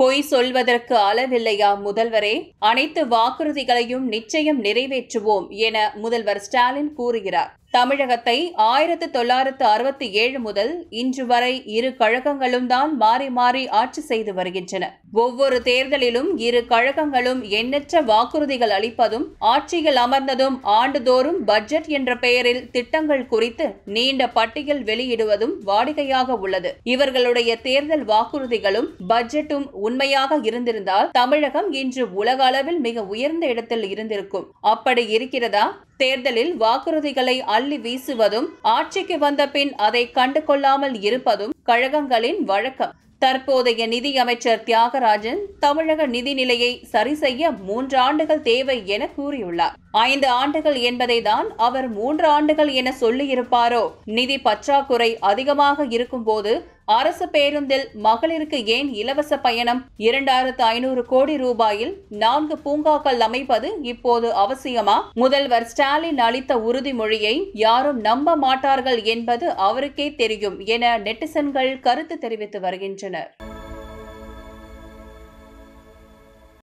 பொய் சொல்வதற்கு அளவில்லையா முதல்வரே? அனைத்து வாக்குறுதிகளையும் நிச்சயம் நிறைவேற்றுவோம் என முதல்வர் ஸ்டாலின் கூறுகிறார். தமிழகத்தை ஆயிரத்து தொள்ளாயிரத்து அறுபத்தி ஏழு முதல் இன்று வரை இரு கழகங்களும் தான் மாறி மாறி ஆட்சி செய்து வருகின்றன. ஒவ்வொரு தேர்தலிலும் இரு கழகங்களும் எண்ணற்ற வாக்குறுதிகள் அளிப்பதும் ஆட்சியில் அமர்ந்ததும் ஆண்டுதோறும் பட்ஜெட் என்ற பெயரில் திட்டங்கள் குறித்து நீண்ட பட்டியல் வெளியிடுவதும் வாடிக்கையாக உள்ளது. இவர்களுடைய தேர்தல் வாக்குறுதிகளும் பட்ஜெட்டும் உண்மையாக இருந்திருந்தால் தமிழகம் இன்று உலக அளவில் மிக உயர்ந்த இடத்தில் இருந்திருக்கும். அப்படி இருக்கிறதா? தேர்தலில் வாக்குறுதிகளை அள்ளி வீசுவதும் ஆட்சிக்கு வந்த பின் அதை கண்டு கொள்ளாமல் இருப்பதும் கழகங்களின் வழக்கம். தற்போதைய நிதி அமைச்சர் தியாகராஜன் தமிழக நிதிநிலையை சரி செய்ய மூன்று ஆண்டுகள் தேவை என கூறியுள்ளார். ஐந்து ஆண்டுகள் என்பதை தான் அவர் மூன்று ஆண்டுகள் என சொல்லியிருப்பாரோ? நிதி பற்றாக்குறை அதிகமாக இருக்கும்போது அரசு பேருந்தில் மகளிருக்கு ஏன் இலவச பயணம்? இரண்டாயிரத்து ஐநூறு கோடி ரூபாயில் நான்கு பூங்காக்கள் அமைப்பது இப்போது அவசியமா? முதல்வர் ஸ்டாலின் அளித்த உறுதிமொழியை யாரும் நம்ப மாட்டார்கள் என்பது அவருக்கே தெரியும் என நெட்டிசன்கள் கருத்து தெரிவித்து வருகின்றனர்.